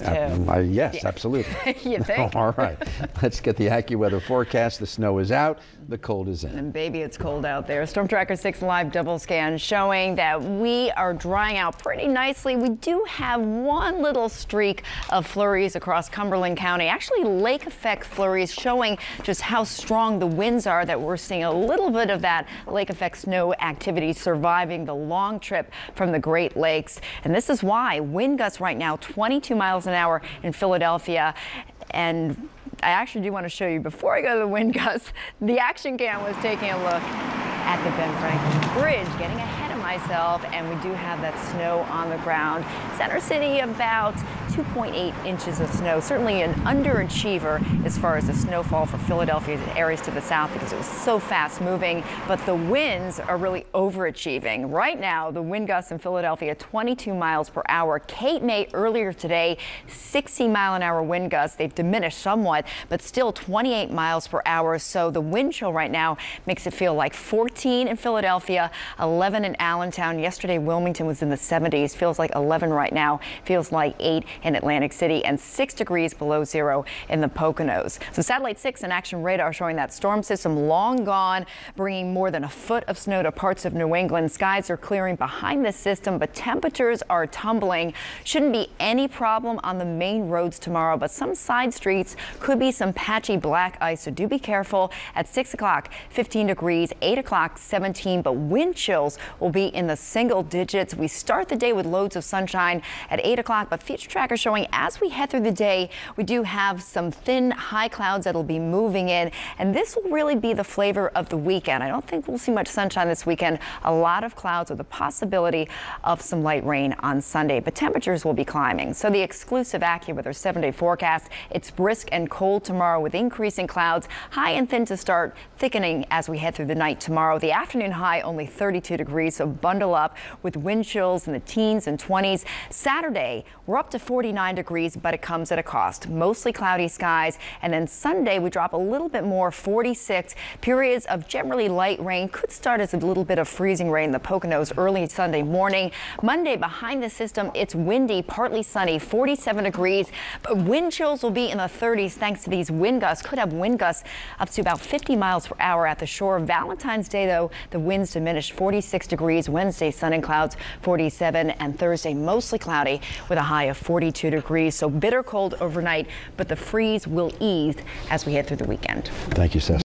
too. Uh, yes, yeah. absolutely. you think? All right. Let's get the AccuWeather forecast. The snow is out. The cold is in. And baby, it's cold out there. Storm Tracker 6 live double scan showing that we are drying out pretty nicely. We do have one little streak of flurries across Cumberland County. Actually, lake effect flurries showing just how strong the winds are that we're seeing a little bit of that lake effect snow activity surviving the long trip from the Great Lakes. And this is why wind gusts right now 22 miles an hour in Philadelphia. And I actually do want to show you before I go to the wind gusts, the action cam was taking a look at the Ben Franklin Bridge, getting ahead of myself, and we do have that snow on the ground. Center City about 2.8 inches of snow, certainly an underachiever as far as the snowfall for Philadelphia areas to the south because it was so fast moving, but the winds are really overachieving. Right now, the wind gusts in Philadelphia 22 miles per hour. Cape May earlier today, 60 mile an hour wind gusts. They've diminished somewhat, but still 28 miles per hour. So the wind chill right now makes it feel like 14 in Philadelphia, 11 in Allentown. Yesterday, Wilmington was in the 70s. Feels like 11 right now. Feels like 8 in Atlantic City and 6 degrees below zero in the Poconos. So satellite 6 and action radar showing that storm system long gone, bringing more than a foot of snow to parts of New England. Skies are clearing behind the system, but temperatures are tumbling. Shouldn't be any problem on the main roads tomorrow, but some side streets could be some patchy black ice, so do be careful. At 6 o'clock, 15 degrees, 8 o'clock, 17, but wind chills will be in the single digits. We start the day with loads of sunshine at 8 o'clock, but future tracker showing as we head through the day, we do have some thin high clouds that'll be moving in, and this will really be the flavor of the weekend. I don't think we'll see much sunshine this weekend. A lot of clouds with the possibility of some light rain on Sunday, but temperatures will be climbing. So the exclusive AccuWeather seven-day forecast, it's brisk and cold tomorrow with increasing clouds, high and thin to start, thickening as we head through the night tomorrow. The afternoon high only 32 degrees, so bundle up with wind chills in the teens and 20s. Saturday, we're up to 49 degrees, but it comes at a cost. Mostly cloudy skies. And then Sunday, we drop a little bit more, 46. Periods of generally light rain could start as a little bit of freezing rain in the Poconos early Sunday morning. Monday, behind the system, it's windy, partly sunny, 47 degrees. But wind chills will be in the 30s thanks to these wind gusts. Could have wind gusts up to about 50 miles per hour at the shore. Valentine's Day, though, the winds diminish 46 degrees. Wednesday, sun and clouds 47 and Thursday, mostly cloudy with a high of 42. degrees. So bitter cold overnight, but the freeze will ease as we head through the weekend. Thank you, Seth.